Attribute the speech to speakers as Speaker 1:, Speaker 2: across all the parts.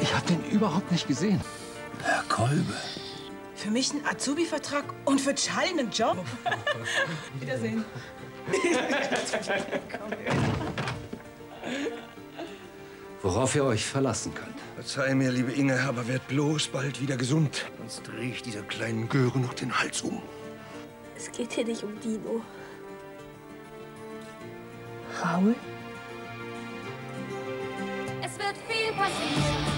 Speaker 1: Ich habe den überhaupt nicht gesehen.
Speaker 2: Herr Kolbe.
Speaker 3: Für mich ein Azubi-Vertrag und für Charlie einen Job? Wiedersehen.
Speaker 1: Worauf ihr euch verlassen könnt.
Speaker 2: Verzeih mir, liebe Inge, aber werd bloß bald wieder gesund. Sonst drehe ich dieser kleinen Göre noch den Hals um.
Speaker 4: Es geht hier nicht um Dino.
Speaker 3: Raul?
Speaker 5: Wird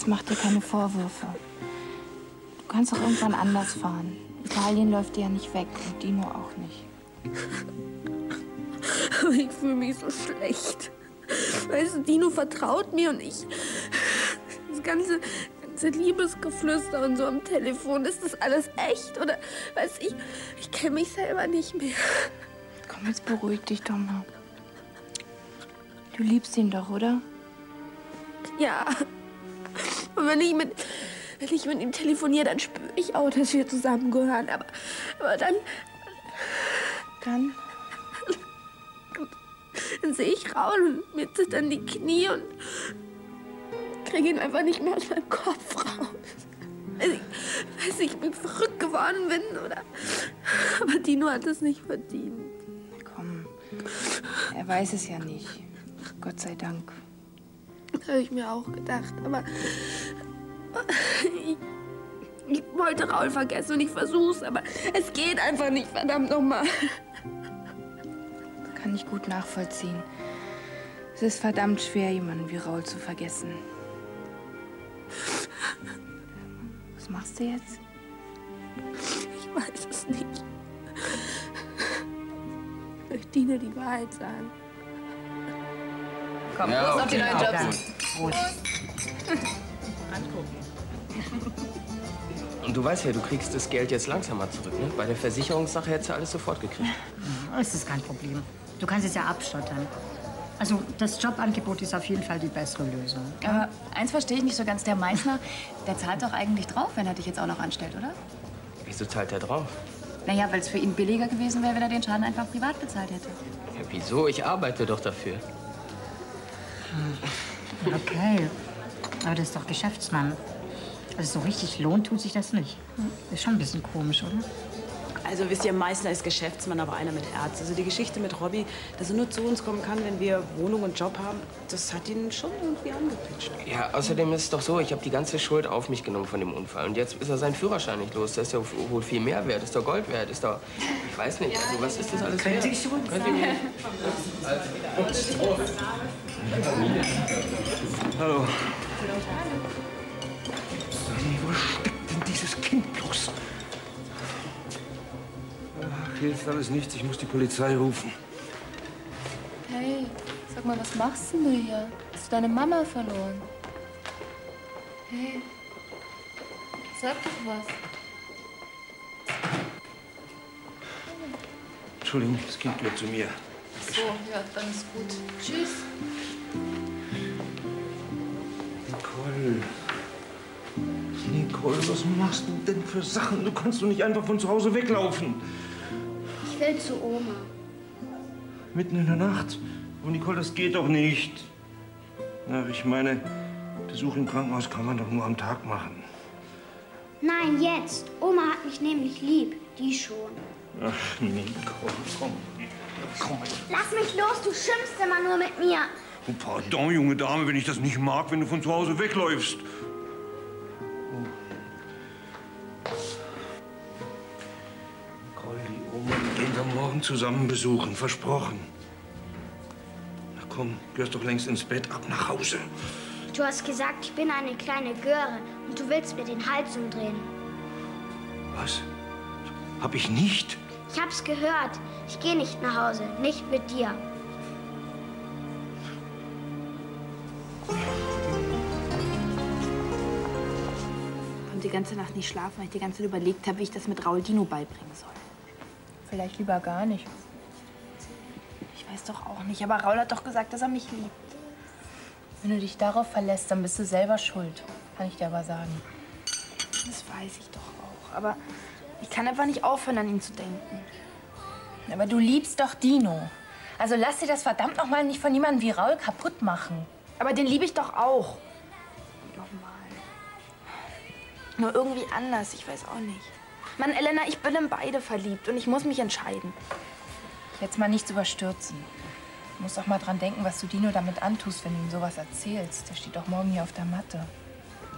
Speaker 6: Jetzt mach dir keine Vorwürfe. Du kannst doch irgendwann anders fahren. Italien läuft dir ja nicht weg und Dino auch nicht.
Speaker 4: Aber ich fühle mich so schlecht. Weißt du, Dino vertraut mir und ich. Das ganze, ganze Liebesgeflüster und so am Telefon, ist das alles echt? Oder, weiß ich, ich kenne mich selber nicht mehr.
Speaker 6: Komm, jetzt beruhig dich doch mal. Du liebst ihn doch, oder?
Speaker 4: Ja. Und wenn ich mit, wenn ich mit ihm telefoniere, dann spüre ich auch, dass wir zusammengehören. Aber, aber dann,
Speaker 6: Dann?
Speaker 4: dann sehe ich Raul und mir zittern die Knie und kriege ihn einfach nicht mehr aus meinem Kopf raus. Weiß ich, weiß ich, bin verrückt geworden bin, oder? Aber Dino hat es nicht verdient.
Speaker 6: Komm, er weiß es ja nicht. Gott sei Dank.
Speaker 4: Das habe ich mir auch gedacht. Aber ich, ich wollte Raul vergessen und ich versuch's, aber es geht einfach nicht, verdammt nochmal.
Speaker 6: Kann ich gut nachvollziehen. Es ist verdammt schwer, jemanden wie Raul zu vergessen. Was machst du jetzt?
Speaker 4: Ich weiß es nicht. Ich möchte Dino die Wahrheit sagen.
Speaker 7: Komm,
Speaker 1: Ja,
Speaker 7: los auf die
Speaker 1: okay.
Speaker 7: neuen Jobs.
Speaker 8: Und du weißt ja, du kriegst das Geld jetzt langsamer zurück. Ne? Bei der Versicherungssache hättest du alles sofort gekriegt.
Speaker 9: Das ist kein Problem. Du kannst es ja abstottern. Also das Jobangebot ist auf jeden Fall die bessere Lösung.
Speaker 7: Aber eins verstehe ich nicht so ganz. Der Meißner, der zahlt doch eigentlich drauf, wenn er dich jetzt auch noch anstellt, oder?
Speaker 8: Wieso zahlt er drauf?
Speaker 7: Naja, weil es für ihn billiger gewesen wäre, wenn er den Schaden einfach privat bezahlt hätte.
Speaker 8: Ja, wieso? Ich arbeite doch dafür.
Speaker 9: Okay, aber das ist doch Geschäftsmann. Also so richtig lohnt tut sich das nicht. Ist schon ein bisschen komisch, oder?
Speaker 10: Also wisst ihr, Meißner ist Geschäftsmann, aber einer mit Herz. Also die Geschichte mit Robby, dass er nur zu uns kommen kann, wenn wir Wohnung und Job haben, das hat ihn schon irgendwie angepitscht.
Speaker 8: Ja, außerdem ist es doch so, ich habe die ganze Schuld auf mich genommen von dem Unfall. Und jetzt ist er seinen Führerschein nicht los. Der ist ja wohl viel mehr wert. Ist doch Gold wert. Ist doch, ich weiß nicht, also, was ist das alles?
Speaker 9: Könnte schon
Speaker 8: Könnte ich-
Speaker 2: Hallo. Sonny, wo steckt denn dieses Kind bloß? Ach, hilft alles nichts. Ich muss die Polizei rufen.
Speaker 11: Hey, sag mal, was machst denn du hier? Hast du deine Mama verloren? Hey, sag doch was.
Speaker 2: Entschuldigung, das Kind gehört zu mir.
Speaker 11: So, ja, dann ist gut. Tschüss.
Speaker 2: Nicole. Nicole, was machst du denn für Sachen? Du kannst doch nicht einfach von zu Hause weglaufen.
Speaker 4: Ich will zu Oma.
Speaker 2: Mitten in der Nacht. Oh, Nicole, das geht doch nicht. Ach, ich meine, Besuch im Krankenhaus kann man doch nur am Tag machen.
Speaker 4: Nein, jetzt. Oma hat mich nämlich lieb. Die schon.
Speaker 2: Ach, Nicole, komm. Komm.
Speaker 4: Lass mich los, du schimpfst immer nur mit mir.
Speaker 2: Oh, pardon, junge Dame, wenn ich das nicht mag, wenn du von zu Hause wegläufst. Oh. Nicole, die Oma, die gehen wir morgen zusammen besuchen. Versprochen. komm, gehörst doch längst ins Bett, ab nach Hause.
Speaker 5: Du hast gesagt, ich bin eine kleine Göre und du willst mir den Hals umdrehen.
Speaker 2: Was? Hab ich nicht?
Speaker 5: Ich hab's gehört. Ich gehe nicht nach Hause, nicht mit dir.
Speaker 12: Konnte die ganze Nacht nicht schlafen, weil ich die ganze Zeit überlegt habe, wie ich das mit Raul Dino beibringen soll.
Speaker 6: Vielleicht lieber gar nicht.
Speaker 12: Ich weiß doch auch nicht, aber Raul hat doch gesagt, dass er mich liebt.
Speaker 6: Wenn du dich darauf verlässt, dann bist du selber schuld. Kann ich dir aber sagen.
Speaker 12: Das weiß ich doch auch, aber ich kann einfach nicht aufhören, an ihn zu denken.
Speaker 6: Aber du liebst doch Dino. Also lass dir das verdammt noch mal nicht von jemandem wie Raul kaputt machen.
Speaker 12: Aber den liebe ich doch auch. Nur irgendwie anders, ich weiß auch nicht. Mann, Elena, ich bin in beide verliebt und ich muss mich entscheiden.
Speaker 6: Jetzt mal nichts überstürzen. Du musst doch mal dran denken, was du Dino damit antust, wenn du ihm sowas erzählst. Der steht doch morgen hier auf der Matte.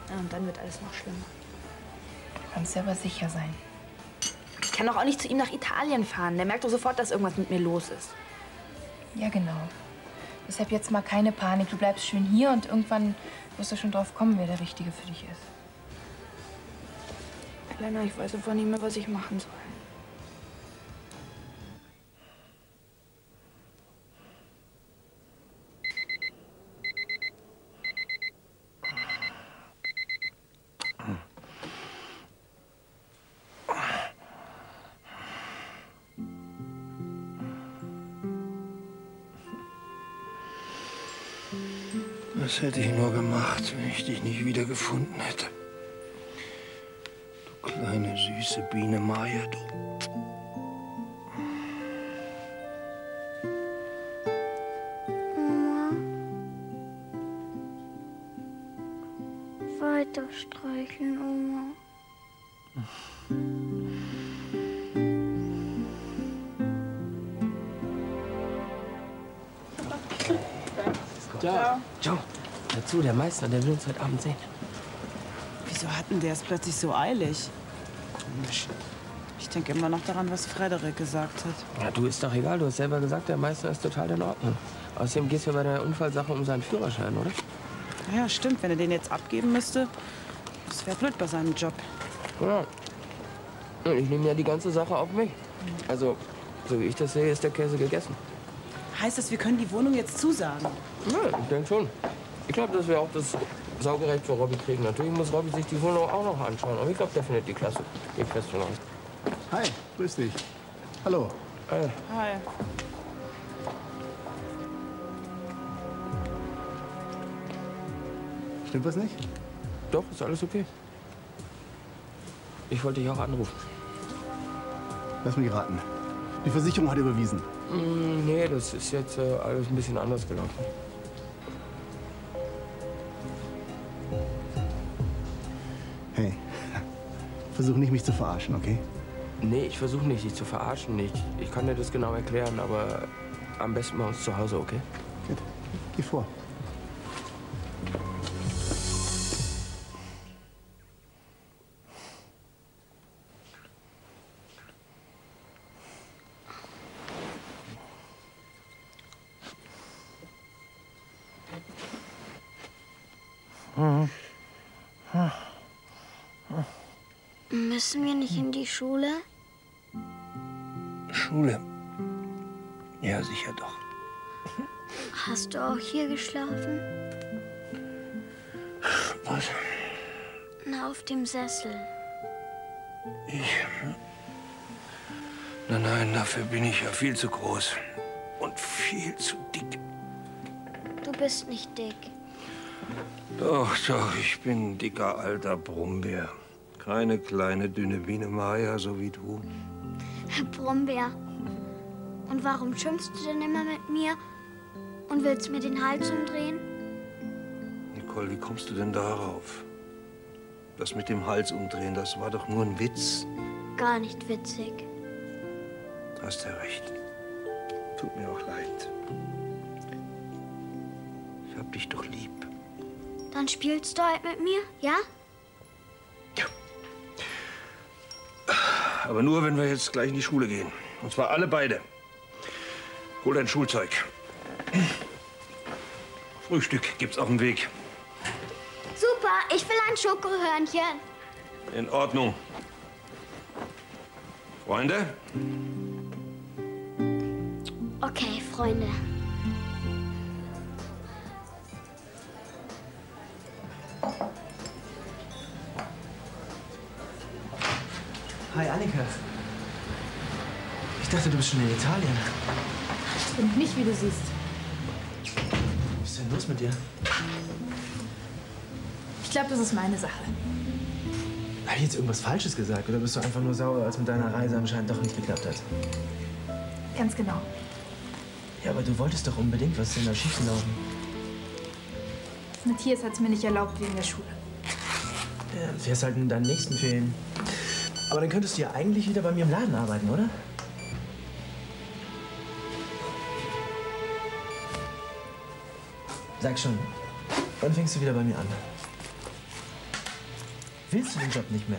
Speaker 12: Ja, und dann wird alles noch schlimmer.
Speaker 6: Du kannst dir aber sicher sein.
Speaker 12: Ich kann doch auch nicht zu ihm nach Italien fahren. Der merkt doch sofort, dass irgendwas mit mir los ist.
Speaker 6: Ja, genau. Deshalb jetzt mal keine Panik. Du bleibst schön hier und irgendwann wirst du schon drauf kommen, wer der Richtige für dich ist.
Speaker 12: Elena, ich weiß einfach nicht mehr, was ich machen soll.
Speaker 2: Was hätte ich nur gemacht, wenn ich dich nicht wiedergefunden hätte? Kleine, süße Biene Maya, du.
Speaker 5: Weiter streicheln, Oma.
Speaker 8: Ciao. Ciao. Dazu, der Meister, der will uns heute Abend sehen.
Speaker 10: Wieso hat denn der es plötzlich so eilig? Komisch. Ich denke immer noch daran, was Frederik gesagt hat.
Speaker 8: Ja, du, ist doch egal. Du hast selber gesagt, der Meister ist total in Ordnung. Außerdem geht's ja bei der Unfallsache um seinen Führerschein, oder?
Speaker 10: Ja, stimmt. Wenn er den jetzt abgeben müsste, das wäre blöd bei seinem Job.
Speaker 8: Ja. Ich nehme ja die ganze Sache auf mich. Also, so wie ich das sehe, ist der Käse gegessen.
Speaker 10: Heißt das, wir können die Wohnung jetzt zusagen?
Speaker 8: Ja, ich denke schon. Ich glaube, dass wir auch das Saugerecht für Robby kriegen. Natürlich muss Robby sich die Wohnung auch noch anschauen. Aber ich glaube, der findet die klasse. Fest von aus.
Speaker 13: Hi, grüß dich. Hallo.
Speaker 8: Äh,
Speaker 10: Hi.
Speaker 13: Stimmt was nicht?
Speaker 8: doch, ist alles okay. Ich wollte dich auch anrufen.
Speaker 13: Lass mich raten. Die Versicherung hat überwiesen.
Speaker 8: Mm, nee, das ist jetzt äh, alles ein bisschen anders gelaufen.
Speaker 13: Versuch nicht, mich zu verarschen, okay?
Speaker 8: Nee, ich versuche nicht, dich zu verarschen. Ich, ich kann dir das genau erklären, aber am besten bei uns zu Hause, okay?
Speaker 13: Gut, geh vor.
Speaker 5: Geschlafen?
Speaker 2: Was?
Speaker 5: Na, auf dem Sessel.
Speaker 2: Ich. Nein, nein, dafür bin ich ja viel zu groß. Und viel zu dick.
Speaker 5: Du bist nicht dick.
Speaker 2: Doch, doch, ich bin ein dicker alter Brummbär. Keine kleine, dünne Biene Maya, so wie du.
Speaker 5: Brombeer. Und warum schimpfst du denn immer mit mir? Und willst mir den Hals umdrehen?
Speaker 2: Nicole, wie kommst du denn darauf? Das mit dem Hals umdrehen, das war doch nur ein Witz.
Speaker 5: Gar nicht witzig.
Speaker 2: Hast ja recht. Tut mir auch leid. Ich hab dich doch lieb.
Speaker 5: Dann spielst du halt mit mir, ja?
Speaker 2: Aber nur, wenn wir jetzt gleich in die Schule gehen. Und zwar alle beide. Hol dein Schulzeug. Frühstück gibt's auf dem Weg.
Speaker 14: Super, ich will ein Schokohörnchen.
Speaker 2: In Ordnung. Freunde?
Speaker 14: Okay, Freunde.
Speaker 15: Hi, Annika. Ich dachte, du bist schon in Italien.
Speaker 12: Und nicht, wie du siehst.
Speaker 15: Was ist denn los mit dir?
Speaker 12: Ich glaube, das ist meine Sache.
Speaker 15: Habe ich jetzt irgendwas Falsches gesagt? Oder bist du einfach nur sauer, als mit deiner Reise anscheinend doch nicht geklappt hat?
Speaker 12: Ganz genau.
Speaker 15: Ja, aber du wolltest doch unbedingt. Was ist denn da schiefgelaufen?
Speaker 12: Matthias hat es mir nicht erlaubt wegen der Schule.
Speaker 15: Ja, dann fährst halt in deinen nächsten Ferien. Aber dann könntest du ja eigentlich wieder bei mir im Laden arbeiten, oder? Sag schon, wann fängst du wieder bei mir an? Willst du den Job nicht mehr?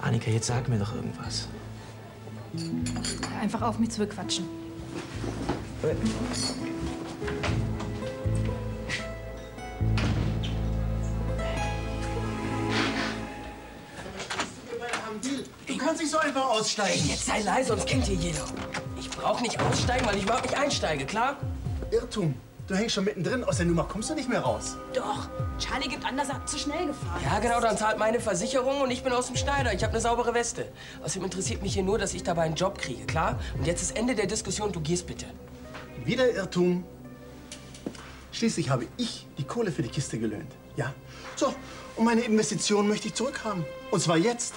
Speaker 15: Annika, jetzt sag mir doch irgendwas.
Speaker 12: Einfach auf mich zu bequatschen.
Speaker 13: Du kannst nicht so einfach aussteigen.
Speaker 8: Jetzt sei leise, sonst kennt hier jeder. Ich brauche nicht aussteigen, weil ich überhaupt nicht einsteige, klar?
Speaker 13: Irrtum. Du hängst schon mittendrin. Aus der Nummer kommst du nicht mehr raus.
Speaker 10: Doch, Charlie gibt an, dass er zu schnell gefahren
Speaker 8: Ja, genau, dann zahlt meine Versicherung und ich bin aus dem Schneider. Ich habe eine saubere Weste. Außerdem interessiert mich hier nur, dass ich dabei einen Job kriege, klar? Und jetzt ist Ende der Diskussion, du gehst bitte.
Speaker 13: Wieder Irrtum. Schließlich habe ich die Kohle für die Kiste gelöhnt. Ja? So, und meine Investition möchte ich zurückhaben. Und zwar jetzt.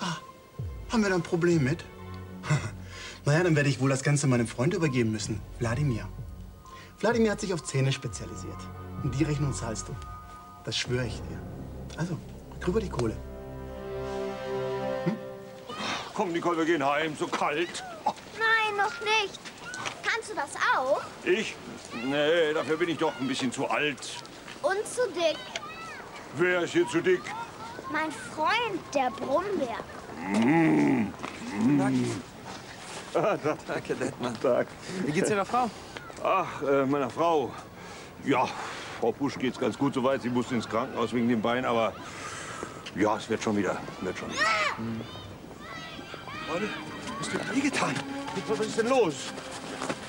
Speaker 13: Ah, haben wir da ein Problem mit? naja, dann werde ich wohl das Ganze meinem Freund übergeben müssen, Wladimir. Wladimir hat sich auf Zähne spezialisiert. Und die Rechnung zahlst du. Das schwöre ich dir. Also, rüber die Kohle.
Speaker 2: Komm, Nicole, wir gehen heim. So kalt.
Speaker 14: Nein, noch nicht. Kannst du das auch?
Speaker 2: Ich? Nee, dafür bin ich doch ein bisschen zu alt.
Speaker 14: Und zu dick.
Speaker 2: Wer ist hier zu dick?
Speaker 14: Mein Freund, der Brummbär.
Speaker 2: Mmh.
Speaker 16: Ah, Danke, Detmann.
Speaker 2: Tag.
Speaker 16: Wie geht's Ihrer Frau?
Speaker 2: Ach, äh, meiner Frau. Ja, Frau Busch geht's ganz gut soweit. Sie musste ins Krankenhaus wegen dem Bein, aber ja, es wird schon wieder. Wird schon. Hm. Freunde, was hast du getan? Was ist denn los?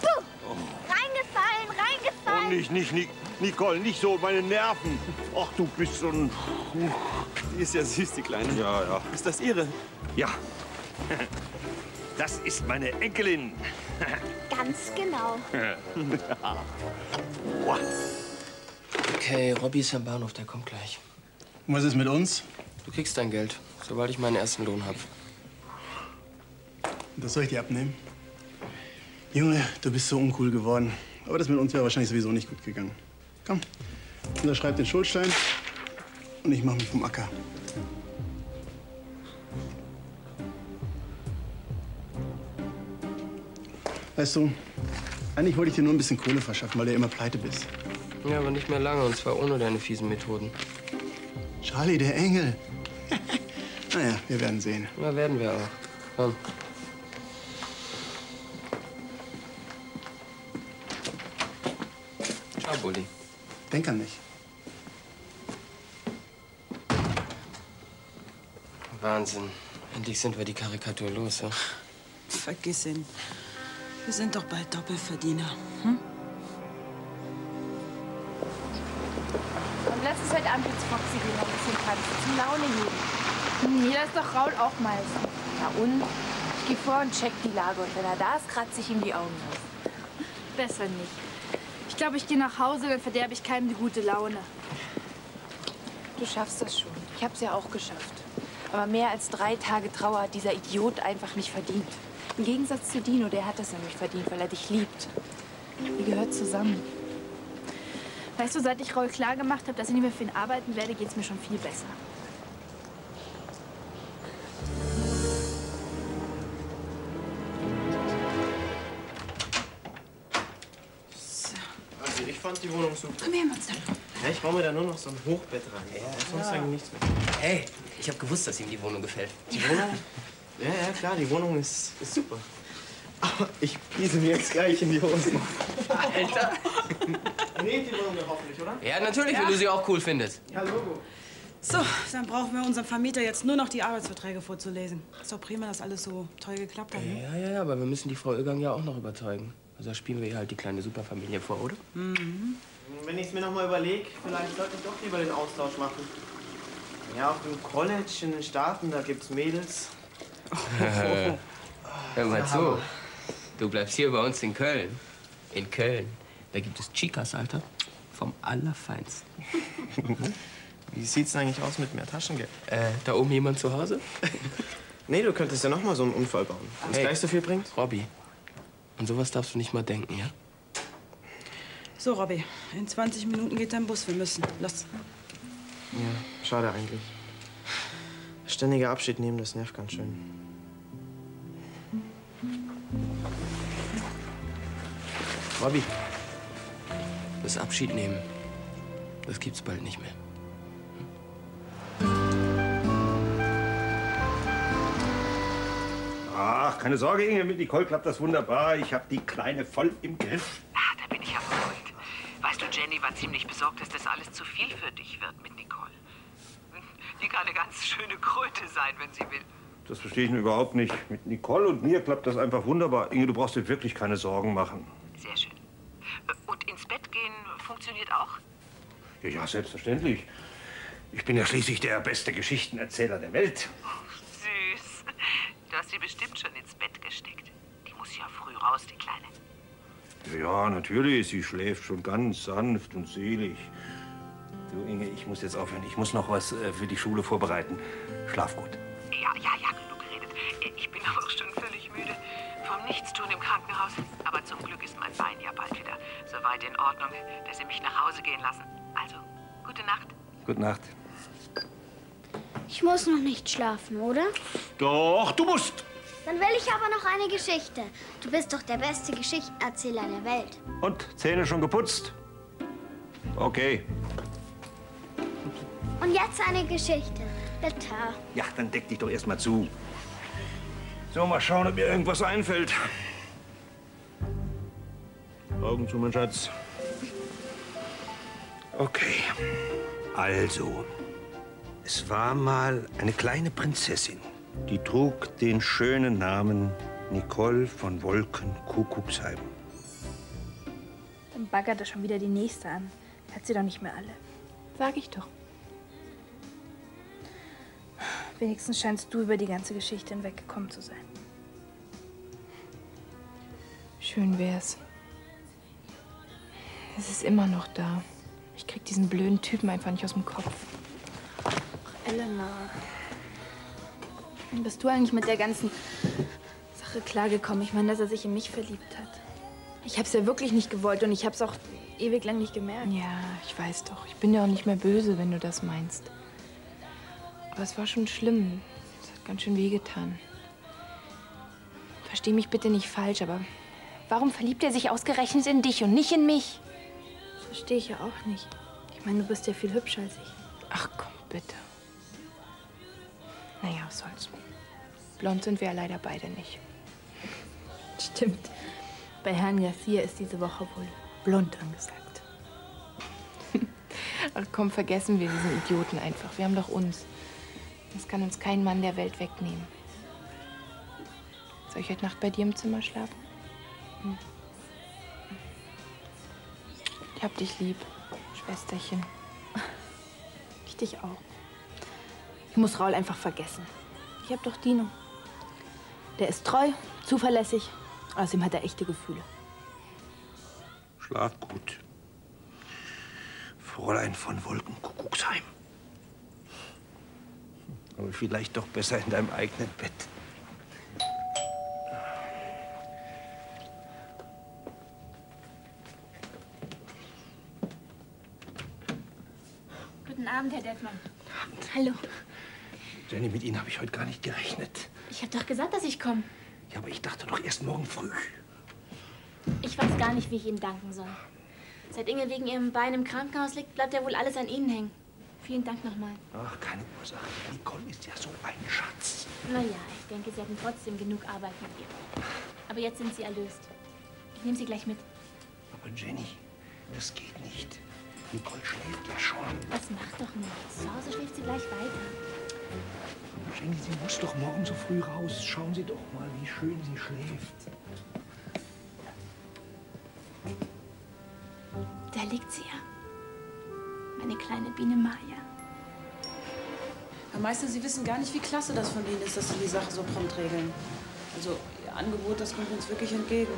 Speaker 14: Du! Reingefallen, reingefallen.
Speaker 2: Oh, nicht, nicht, nicht, Nicole, nicht so, meine Nerven. Ach, du bist so ein...
Speaker 16: Die ist ja süß, die Kleine.
Speaker 2: Ja, ja.
Speaker 16: Ist das Ihre?
Speaker 2: Ja. Das ist meine Enkelin.
Speaker 14: Ganz genau.
Speaker 8: Okay, Robby ist am Bahnhof, der kommt gleich.
Speaker 13: Und was ist mit uns?
Speaker 8: Du kriegst dein Geld, sobald ich meinen ersten Lohn habe.
Speaker 13: Das soll ich dir abnehmen? Junge, du bist so uncool geworden. Aber das mit uns wäre wahrscheinlich sowieso nicht gut gegangen. Komm, unterschreib den Schuldstein und ich mach mich vom Acker. Weißt du, eigentlich wollte ich dir nur ein bisschen Kohle verschaffen, weil du ja immer pleite bist.
Speaker 8: Ja, aber nicht mehr lange, und zwar ohne deine fiesen Methoden.
Speaker 13: Charlie, der Engel. naja, wir werden sehen.
Speaker 8: Na, werden wir auch. Komm. Ciao, Bulli.
Speaker 13: Denk an mich.
Speaker 8: Wahnsinn. Endlich sind wir die Karikatur los, ja?
Speaker 10: Vergiss ihn. Wir sind doch bald Doppelverdiener. Hm?
Speaker 6: Und lass uns heute Abend ins Foxy gehen, ein bisschen tanzen, zum Laune heben. Hm, hier ist doch Raul auch meistens. Na und? Ich geh vor und check die Lage. Und wenn er da ist, kratze ich ihm die Augen aus.
Speaker 12: Besser nicht. Ich glaube, ich gehe nach Hause, dann verderbe ich keinem die gute Laune.
Speaker 6: Du schaffst das schon. Ich hab's ja auch geschafft. Aber mehr als drei Tage Trauer hat dieser Idiot einfach nicht verdient. Im Gegensatz zu Dino, der hat das nämlich verdient, weil er dich liebt. Ihr gehört zusammen.
Speaker 12: Weißt du, seit ich Raul klar gemacht habe, dass ich nicht mehr für ihn arbeiten werde, geht's mir schon viel besser.
Speaker 15: Also, ich fand die Wohnung super.
Speaker 10: Komm her, Monster.
Speaker 15: Ja, ich baue mir da nur noch so ein Hochbett rein. Ja, sonst eigentlich nichts mehr.
Speaker 8: Hey, ich habe gewusst, dass ihm die Wohnung gefällt.
Speaker 15: Die Wohnung? Ja, ja, klar, die Wohnung ist, ist super. Ich piese mir jetzt gleich in die Hosen.
Speaker 8: Alter.
Speaker 15: Näht die Wohnung mir hoffentlich, oder?
Speaker 8: Ja, natürlich, wenn du sie auch cool findest.
Speaker 15: Ja, Logo.
Speaker 10: So, dann brauchen wir unserem Vermieter jetzt nur noch die Arbeitsverträge vorzulesen. Ist doch prima, dass alles so toll geklappt hat, ne?
Speaker 8: Ja, ja, ja, aber wir müssen die Frau Irgang ja auch noch überzeugen. Also da spielen wir ihr halt die kleine Superfamilie vor, oder?
Speaker 10: Mhm.
Speaker 15: Wenn ich es mir noch mal überlege, vielleicht sollte ich doch lieber den Austausch machen. Ja, auf dem College in den Staaten, da gibt's Mädels.
Speaker 8: Hör mal zu. Du bleibst hier bei uns in Köln. In Köln. Da gibt es Chicas, Alter. Vom Allerfeinsten.
Speaker 15: Wie sieht's denn eigentlich aus mit mehr Taschengeld?
Speaker 8: Äh, da oben jemand zu Hause?
Speaker 15: Nee, du könntest ja noch mal so einen Unfall bauen. Wenn es
Speaker 8: Hey.
Speaker 15: gleich so viel bringt.
Speaker 8: Robby. An sowas darfst du nicht mal denken, ja?
Speaker 10: So, Robby, in 20 Minuten geht dein Bus. Wir müssen. Los.
Speaker 15: Ja, schade eigentlich. Ständiger Abschied nehmen, das nervt ganz schön.
Speaker 8: Robby. Das Abschied nehmen, das gibt's bald nicht mehr.
Speaker 2: Ach, keine Sorge, Inge, mit Nicole klappt das wunderbar. Ich habe die Kleine voll im Griff.
Speaker 17: Da bin ich ja beruhigt. Weißt du, Jenny war ziemlich besorgt, dass das alles zu viel für dich wird mit Nicole. Die kann eine ganz schöne Kröte sein, wenn sie will.
Speaker 2: Das verstehe ich nur überhaupt nicht. Mit Nicole und mir klappt das einfach wunderbar. Inge, du brauchst dir wirklich keine Sorgen machen.
Speaker 17: Sehr schön. Und ins Bett gehen funktioniert auch?
Speaker 2: Ja, ja, selbstverständlich. Ich bin ja schließlich der beste Geschichtenerzähler der Welt.
Speaker 17: Süß. Du hast sie bestimmt schon ins Bett gesteckt. Die muss ja früh raus, die Kleine.
Speaker 2: Ja, natürlich. Sie schläft schon ganz sanft und selig. Ich muss jetzt aufhören. Ich muss noch was äh, für die Schule vorbereiten. Schlaf gut.
Speaker 17: Ja, ja, ja, genug geredet. Ich bin auch schon völlig müde vom Nichtstun im Krankenhaus. Aber zum Glück ist mein Bein ja bald wieder so weit in Ordnung, dass sie mich nach Hause gehen lassen. Also, gute Nacht.
Speaker 2: Gute Nacht.
Speaker 5: Ich muss noch nicht schlafen, oder?
Speaker 2: Doch, du musst.
Speaker 5: Dann will ich aber noch eine Geschichte. Du bist doch der beste Geschichtenerzähler der Welt.
Speaker 2: Und Zähne schon geputzt? Okay.
Speaker 5: Jetzt eine Geschichte. Bitte.
Speaker 2: Ja, dann deck dich doch erst mal zu. So, mal schauen, ob mir irgendwas einfällt. Augen zu, mein Schatz. Okay. Also, es war mal eine kleine Prinzessin, die trug den schönen Namen Nicole von Wolkenkuckucksheim.
Speaker 12: Dann baggert er schon wieder die nächste an. Hat sie doch nicht mehr alle.
Speaker 6: Sag ich doch.
Speaker 12: Wenigstens scheinst du über die ganze Geschichte hinweggekommen zu sein.
Speaker 6: Schön wär's. Es ist immer noch da. Ich krieg diesen blöden Typen einfach nicht aus dem Kopf.
Speaker 12: Elena. Wann bist du eigentlich mit der ganzen Sache klargekommen? Ich meine, dass er sich in mich verliebt hat. Ich hab's ja wirklich nicht gewollt und ich hab's auch ewig lang nicht gemerkt.
Speaker 6: Ja, ich weiß doch. Ich bin ja auch nicht mehr böse, wenn du das meinst. Aber es war schon schlimm. Es hat ganz schön wehgetan. Versteh mich bitte nicht falsch, aber warum verliebt er sich ausgerechnet in dich und nicht in mich?
Speaker 12: Das verstehe ich ja auch nicht. Ich meine, du bist ja viel hübscher als ich.
Speaker 6: Ach komm, bitte. Naja, was soll's. Blond sind wir ja leider beide nicht.
Speaker 12: Stimmt. Bei Herrn Garcia ist diese Woche wohl blond angesagt.
Speaker 6: Ach komm, vergessen wir diesen Idioten einfach. Wir haben doch uns. Das kann uns kein Mann der Welt wegnehmen. Soll ich heute Nacht bei dir im Zimmer schlafen? Hm. Ich hab dich lieb, Schwesterchen.
Speaker 12: Ich dich auch. Ich muss Raul einfach vergessen. Ich hab doch Dino. Der ist treu, zuverlässig. Außerdem hat er echte Gefühle.
Speaker 2: Schlaf gut. Fräulein von Wolkenkuckucksheim. Aber vielleicht doch besser in deinem eigenen Bett.
Speaker 12: Guten Abend, Herr Detmann. Hallo.
Speaker 2: Jenny, mit Ihnen habe ich heute gar nicht gerechnet.
Speaker 18: Ich habe doch gesagt, dass ich komme.
Speaker 2: Ja, aber ich dachte doch erst morgen früh.
Speaker 18: Ich weiß gar nicht, wie ich Ihnen danken soll. Seit Inge wegen ihrem Bein im Krankenhaus liegt, bleibt ja wohl alles an Ihnen hängen. Vielen Dank nochmal.
Speaker 2: Ach, keine Ursache. Nicole ist ja so ein Schatz.
Speaker 18: Naja, ich denke, Sie hatten trotzdem genug Arbeit mit ihr. Aber jetzt sind sie erlöst. Ich nehme sie gleich mit.
Speaker 1: Aber Jenny, das geht nicht. Nicole schläft ja schon.
Speaker 18: Das macht doch nichts. Zu Hause schläft sie gleich weiter.
Speaker 1: Jenny, sie muss doch morgen so früh raus. Schauen Sie doch mal, wie schön sie schläft.
Speaker 18: Da liegt sie ja. Meine kleine Biene Maya.
Speaker 10: Herr Meister, Sie wissen gar nicht, wie klasse das von Ihnen ist, dass Sie die Sache so prompt regeln. Also, Ihr Angebot, das kommt uns wirklich entgegen.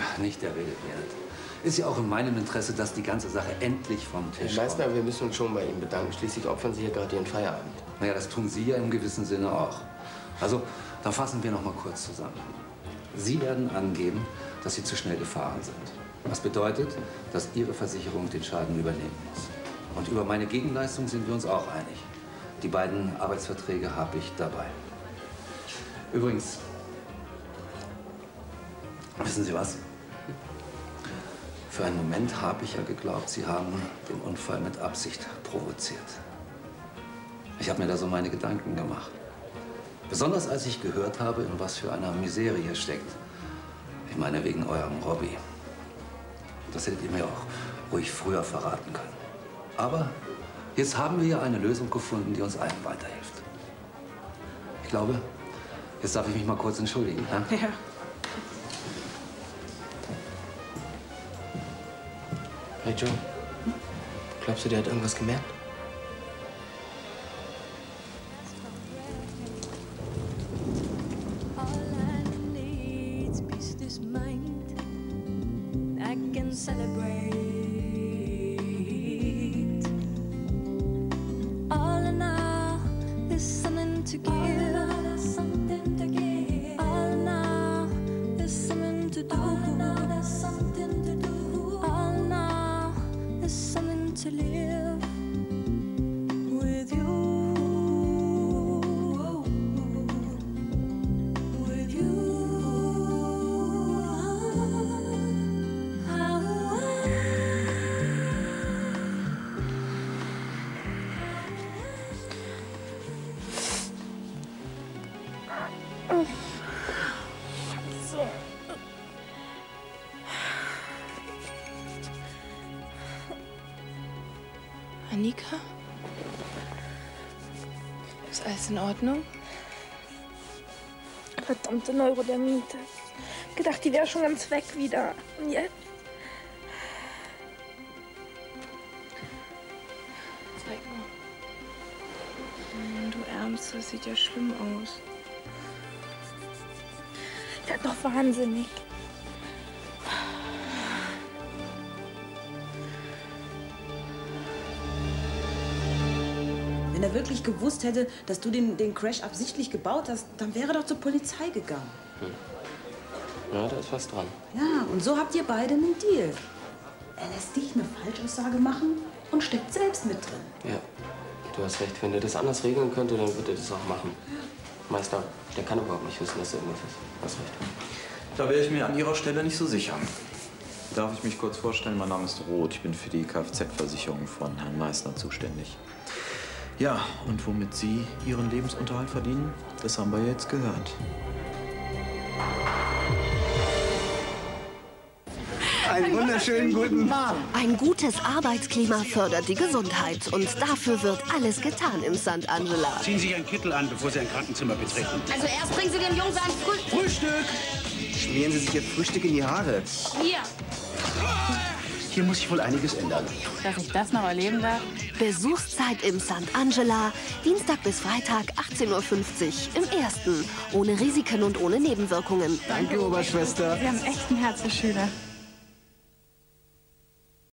Speaker 1: Ach, nicht der Rede wert. Ist ja auch in meinem Interesse, dass die ganze Sache endlich vom Tisch
Speaker 8: Herr Meißner, wir müssen uns schon bei Ihnen bedanken. Schließlich opfern Sie hier gerade Ihren Feierabend.
Speaker 1: Naja, das tun Sie ja im gewissen Sinne auch. Also, dann fassen wir noch mal kurz zusammen. Sie werden angeben, dass Sie zu schnell gefahren sind. Was bedeutet, dass Ihre Versicherung den Schaden übernehmen muss. Und über meine Gegenleistung sind wir uns auch einig. Die beiden Arbeitsverträge habe ich dabei. Übrigens, wissen Sie was? Für einen Moment habe ich ja geglaubt, Sie haben den Unfall mit Absicht provoziert. Ich habe mir da so meine Gedanken gemacht. Besonders als ich gehört habe, in was für einer Misere hier steckt. Ich meine, wegen eurem Robby. Das hättet ihr mir auch ruhig früher verraten können. Aber jetzt haben wir ja eine Lösung gefunden, die uns allen weiterhilft. Ich glaube, jetzt darf ich mich mal kurz entschuldigen. Ja?
Speaker 10: Ja.
Speaker 8: Hey Joe, glaubst du, der hat irgendwas gemerkt?
Speaker 19: To live
Speaker 6: alles in Ordnung?
Speaker 4: Verdammte Neurodermite. Gedacht, die wäre schon ganz weg wieder. Und jetzt?
Speaker 6: Zeig mal. Hm, Du Ärmste, das sieht ja schlimm aus.
Speaker 4: Ich werd noch wahnsinnig.
Speaker 10: Wirklich gewusst hätte, dass du den, den Crash absichtlich gebaut hast, dann wäre er doch zur Polizei gegangen.
Speaker 8: Hm. Ja, da ist was dran.
Speaker 10: Ja, und so habt ihr beide einen Deal. Er lässt dich eine Falschaussage machen und steckt selbst mit drin.
Speaker 8: Ja, du hast recht. Wenn er das anders regeln könnte, dann würde er das auch machen. Meister, der kann überhaupt nicht wissen, dass da irgendwas ist. Du hast recht.
Speaker 20: Da wäre ich mir an Ihrer Stelle nicht so sicher. Darf ich mich kurz vorstellen? Mein Name ist Roth. Ich bin für die Kfz-Versicherung von Herrn Meißner zuständig. Ja, und womit Sie Ihren Lebensunterhalt verdienen, das haben wir jetzt gehört.
Speaker 21: Einen wunderschönen guten Morgen.
Speaker 22: Ein gutes Arbeitsklima fördert die Gesundheit und dafür wird alles getan im St. Angela.
Speaker 21: Ziehen Sie Ihren Kittel an, bevor Sie ein Krankenzimmer betreten.
Speaker 18: Also erst bringen Sie den Jungs ein Frühstück.
Speaker 21: Frühstück! Schmieren Sie sich Ihr Frühstück in die Haare.
Speaker 18: Hier.
Speaker 21: Hier muss sich wohl einiges ändern.
Speaker 7: Dass ich das noch erleben darf?
Speaker 22: Besuchszeit im St. Angela, Dienstag bis Freitag 18.50 Uhr im ersten. Ohne Risiken und ohne Nebenwirkungen.
Speaker 21: Danke, Oberschwester.
Speaker 7: Sie haben echt einen Herzensschüler.